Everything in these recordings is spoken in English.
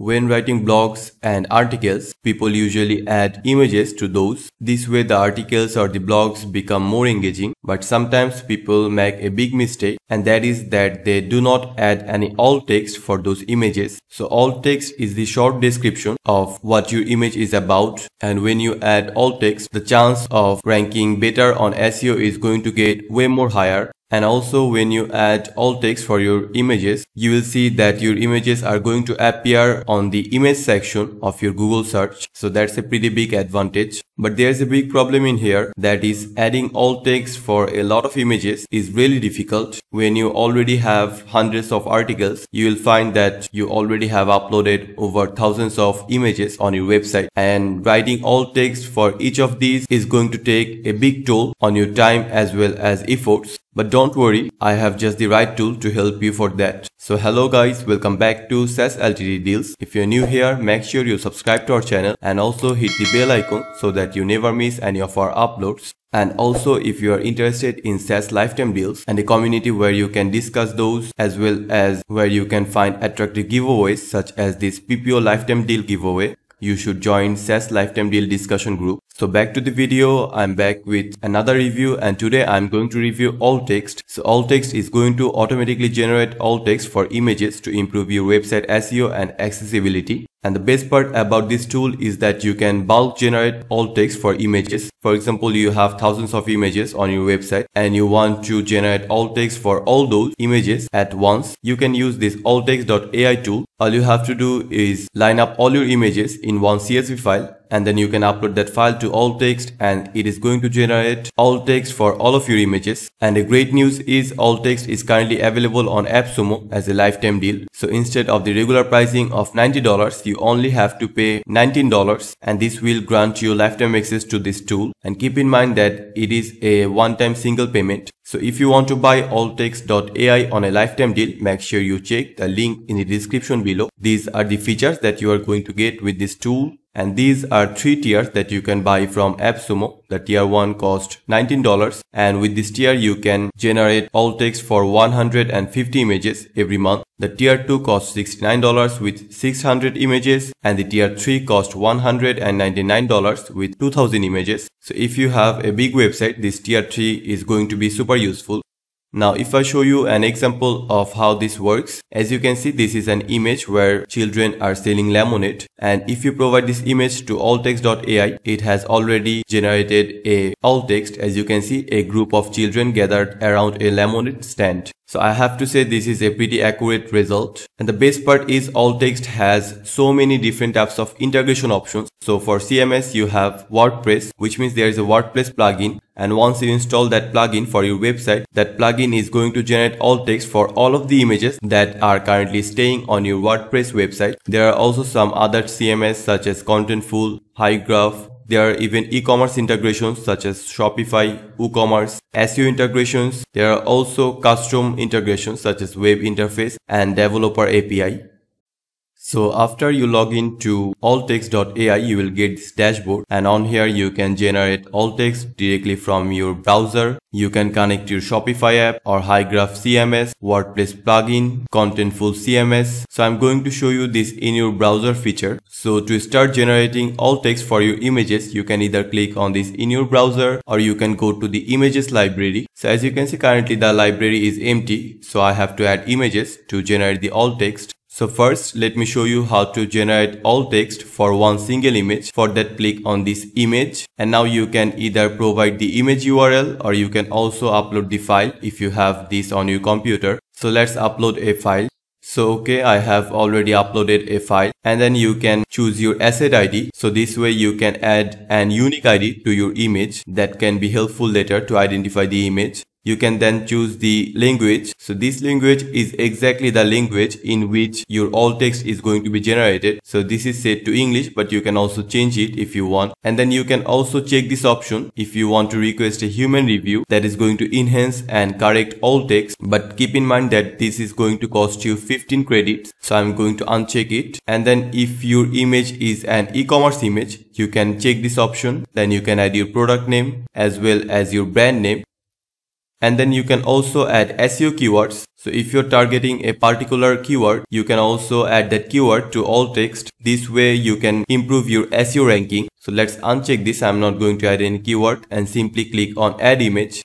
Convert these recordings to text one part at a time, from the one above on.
When writing blogs and articles, people usually add images to those. This way the articles or the blogs become more engaging. But sometimes people make a big mistake and that is that they do not add any alt text for those images. So alt text is the short description of what your image is about and when you add alt text, the chance of ranking better on SEO is going to get way more higher and also when you add alt text for your images, you will see that your images are going to appear on the image section of your Google search. So that's a pretty big advantage. But there's a big problem in here that is adding alt text for a lot of images is really difficult. When you already have hundreds of articles, you will find that you already have uploaded over thousands of images on your website and writing alt text for each of these is going to take a big toll on your time as well as efforts. But don't worry, I have just the right tool to help you for that. So hello guys, welcome back to SaaS Ltd Deals. If you're new here, make sure you subscribe to our channel and also hit the bell icon so that you never miss any of our uploads. And also if you are interested in SaaS lifetime deals and a community where you can discuss those as well as where you can find attractive giveaways such as this PPO lifetime deal giveaway, you should join SaaS lifetime deal discussion group. So back to the video, I'm back with another review and today I'm going to review alt text. So alt text is going to automatically generate alt text for images to improve your website SEO and accessibility. And the best part about this tool is that you can bulk generate alt text for images. For example, you have thousands of images on your website and you want to generate alt text for all those images at once. You can use this alt alttext.ai tool. All you have to do is line up all your images in one CSV file and then you can upload that file to alt text and it is going to generate alt text for all of your images. And the great news is alt text is currently available on AppSumo as a lifetime deal. So instead of the regular pricing of $90 you only have to pay $19 and this will grant you lifetime access to this tool. And keep in mind that it is a one-time single payment. So if you want to buy alttext.ai on a lifetime deal, make sure you check the link in the description below. These are the features that you are going to get with this tool and these are three tiers that you can buy from AppSumo. The tier 1 cost $19 and with this tier you can generate alt text for 150 images every month. The tier 2 costs $69 with 600 images and the tier 3 costs $199 with 2000 images. So if you have a big website, this tier 3 is going to be super useful. Now if I show you an example of how this works, as you can see this is an image where children are selling lemonade and if you provide this image to alttext.ai, it has already generated a alt text as you can see a group of children gathered around a lemonade stand. So I have to say this is a pretty accurate result. And the best part is alt text has so many different types of integration options. So for CMS you have WordPress which means there is a WordPress plugin and once you install that plugin for your website that plugin is going to generate alt text for all of the images that are currently staying on your WordPress website. There are also some other CMS such as Contentful, Hygraph, there are even e-commerce integrations such as Shopify, WooCommerce, SEO integrations. There are also custom integrations such as web interface and developer API. So after you log into alttext.ai, you will get this dashboard and on here you can generate alt text directly from your browser. You can connect your Shopify app or Hygraph CMS, WordPress plugin, Contentful CMS. So I'm going to show you this in your browser feature. So to start generating alt text for your images, you can either click on this in your browser or you can go to the images library. So as you can see currently the library is empty. So I have to add images to generate the alt text. So first let me show you how to generate alt text for one single image. For that click on this image and now you can either provide the image URL or you can also upload the file if you have this on your computer. So let's upload a file. So okay, I have already uploaded a file and then you can choose your asset ID. So this way you can add an unique ID to your image that can be helpful later to identify the image you can then choose the language. So this language is exactly the language in which your alt text is going to be generated. So this is set to English, but you can also change it if you want. And then you can also check this option if you want to request a human review that is going to enhance and correct alt text. But keep in mind that this is going to cost you 15 credits. So I'm going to uncheck it. And then if your image is an e-commerce image, you can check this option. Then you can add your product name as well as your brand name and then you can also add SEO keywords. So if you're targeting a particular keyword, you can also add that keyword to alt text. This way you can improve your SEO ranking. So let's uncheck this. I'm not going to add any keyword and simply click on add image.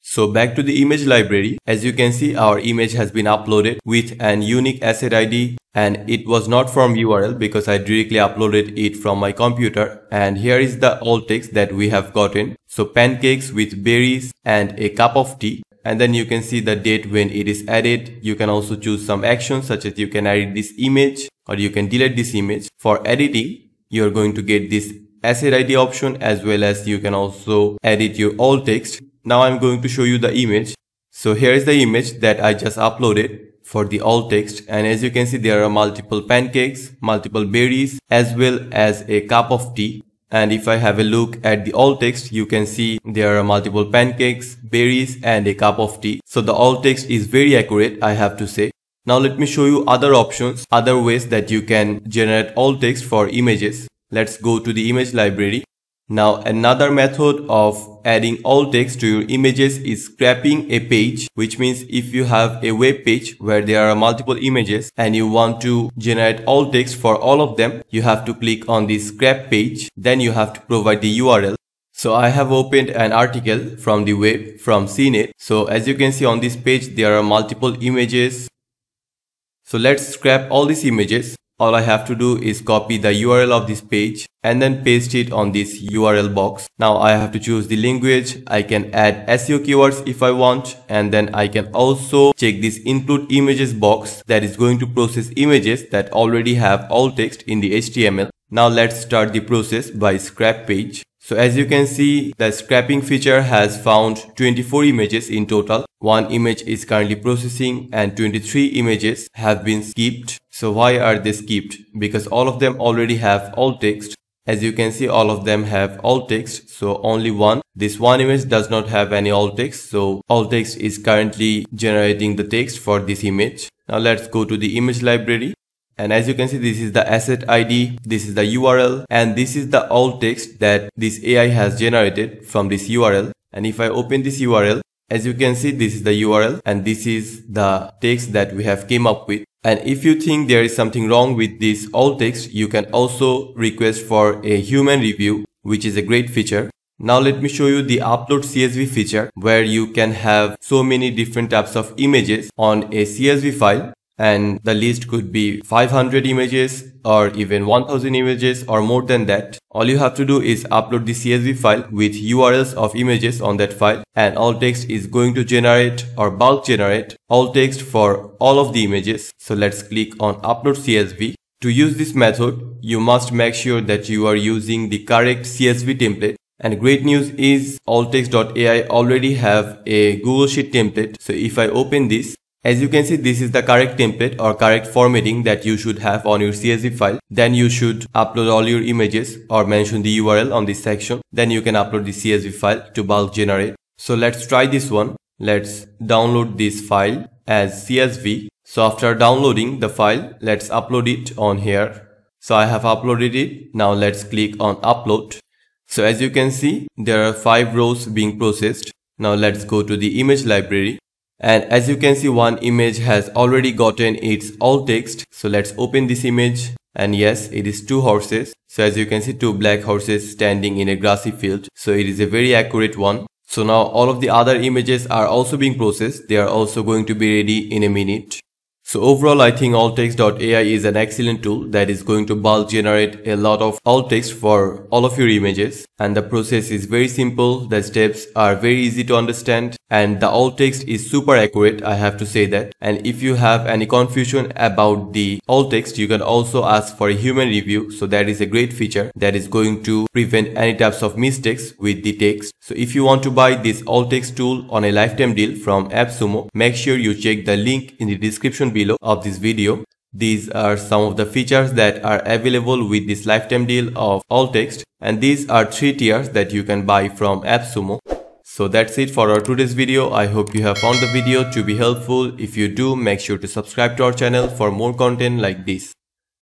So back to the image library. As you can see, our image has been uploaded with an unique asset ID and it was not from URL because I directly uploaded it from my computer. And here is the alt text that we have gotten. So pancakes with berries and a cup of tea. And then you can see the date when it is added. You can also choose some actions such as you can edit this image or you can delete this image. For editing, you're going to get this asset ID option as well as you can also edit your alt text now I'm going to show you the image. So here is the image that I just uploaded for the alt text and as you can see there are multiple pancakes, multiple berries as well as a cup of tea and if I have a look at the alt text you can see there are multiple pancakes, berries and a cup of tea. So the alt text is very accurate I have to say. Now let me show you other options, other ways that you can generate alt text for images. Let's go to the image library now another method of adding alt text to your images is scraping a page which means if you have a web page where there are multiple images and you want to generate alt text for all of them you have to click on the scrap page then you have to provide the URL. So I have opened an article from the web from CNET. So as you can see on this page there are multiple images. So let's scrap all these images all I have to do is copy the URL of this page and then paste it on this URL box. Now I have to choose the language. I can add SEO keywords if I want and then I can also check this include images box that is going to process images that already have alt text in the HTML. Now let's start the process by scrap page. So as you can see, the scrapping feature has found 24 images in total. One image is currently processing and 23 images have been skipped. So why are they skipped? Because all of them already have alt text. As you can see, all of them have alt text. So only one. This one image does not have any alt text. So alt text is currently generating the text for this image. Now let's go to the image library and as you can see this is the asset id this is the url and this is the alt text that this ai has generated from this url and if i open this url as you can see this is the url and this is the text that we have came up with. And if you think there is something wrong with this alt text you can also request for a human review which is a great feature. Now let me show you the upload CSV feature where you can have so many different types of images on a CSV file and the list could be 500 images or even 1000 images or more than that. All you have to do is upload the CSV file with URLs of images on that file and alt text is going to generate or bulk generate alt text for all of the images. So let's click on upload CSV. To use this method, you must make sure that you are using the correct CSV template and great news is alttext.ai already have a Google Sheet template. So if I open this, as you can see, this is the correct template or correct formatting that you should have on your CSV file. Then you should upload all your images or mention the URL on this section. Then you can upload the CSV file to bulk generate. So let's try this one. Let's download this file as CSV. So after downloading the file, let's upload it on here. So I have uploaded it. Now let's click on upload. So as you can see, there are five rows being processed. Now let's go to the image library and as you can see one image has already gotten its alt text. So let's open this image. And yes it is two horses. So as you can see two black horses standing in a grassy field. So it is a very accurate one. So now all of the other images are also being processed. They are also going to be ready in a minute so overall, I think alttext.ai is an excellent tool that is going to bulk generate a lot of alt text for all of your images. And the process is very simple. The steps are very easy to understand and the alt text is super accurate. I have to say that. And if you have any confusion about the alt text, you can also ask for a human review. So that is a great feature that is going to prevent any types of mistakes with the text. So if you want to buy this alt text tool on a lifetime deal from AppSumo, make sure you check the link in the description below below of this video. These are some of the features that are available with this lifetime deal of alt text and these are three tiers that you can buy from AppSumo. So that's it for our today's video. I hope you have found the video to be helpful. If you do, make sure to subscribe to our channel for more content like this.